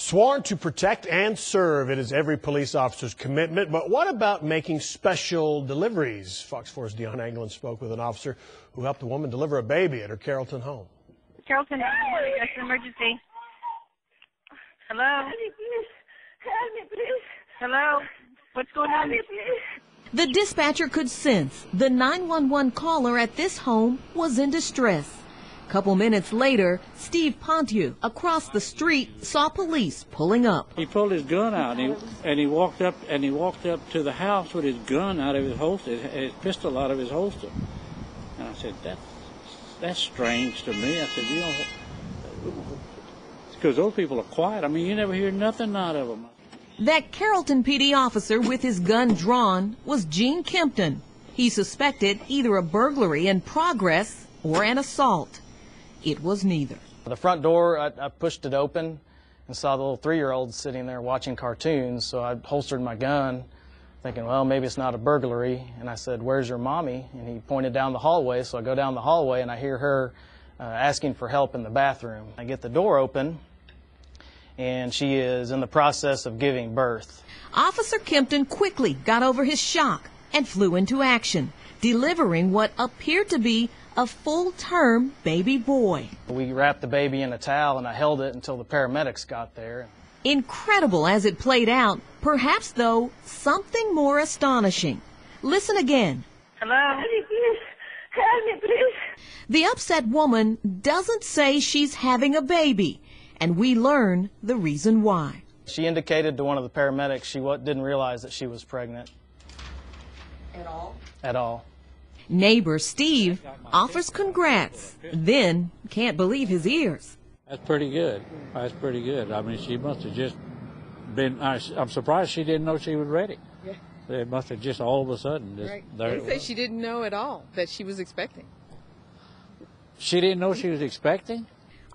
Sworn to protect and serve, it is every police officer's commitment. But what about making special deliveries? Fox 4's Dion Anglin spoke with an officer who helped a woman deliver a baby at her Carrollton home. Carrollton, that's an emergency. Hello? Help me, please. Help me, please. Hello? What's going Help on? me, please. The dispatcher could sense the 911 caller at this home was in distress. Couple minutes later, Steve Pontieu across the street saw police pulling up. He pulled his gun out and he, and he walked up and he walked up to the house with his gun out of his holster, his pistol out of his holster. And I said, "That's that's strange to me." I said, "You know, because those people are quiet. I mean, you never hear nothing out of them." That Carrollton PD officer with his gun drawn was Gene Kempton. He suspected either a burglary in progress or an assault. It was neither. The front door, I, I pushed it open and saw the little three-year-old sitting there watching cartoons. So I holstered my gun, thinking, well, maybe it's not a burglary. And I said, "Where's your mommy?" And he pointed down the hallway. So I go down the hallway and I hear her uh, asking for help in the bathroom. I get the door open, and she is in the process of giving birth. Officer Kempton quickly got over his shock and flew into action, delivering what appeared to be a full-term baby boy. We wrapped the baby in a towel, and I held it until the paramedics got there. Incredible as it played out, perhaps though something more astonishing. Listen again. Hello? Help me, please. Help me, please. The upset woman doesn't say she's having a baby, and we learn the reason why. She indicated to one of the paramedics she didn't realize that she was pregnant. At all? At all. Neighbor Steve offers congrats, then can't believe his ears. That's pretty good. That's pretty good. I mean, she must have just been. I, I'm surprised she didn't know she was ready. Yeah. It must have just all of a sudden. Just, Right. there They say was. she didn't know at all that she was expecting. She didn't know she was expecting.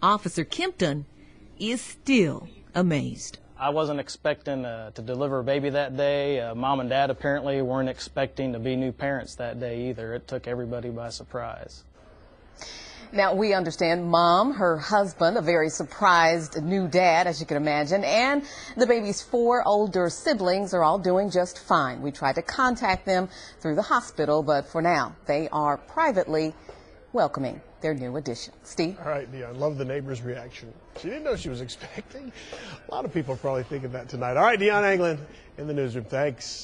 Officer Kempton is still amazed. I wasn't expecting uh, to deliver a baby that day. Uh, Mom and Dad apparently weren't expecting to be new parents that day either. It took everybody by surprise. Now, we understand mom, her husband, a very surprised new dad, as you can imagine, and the baby's four older siblings are all doing just fine. We tried to contact them through the hospital, but for now, they are privately welcoming their new addition. Steve? All right, Dion, love the neighbor's reaction. She didn't know she was expecting. A lot of people are probably thinking that tonight. All right, Dion Anglin in the newsroom. Thanks.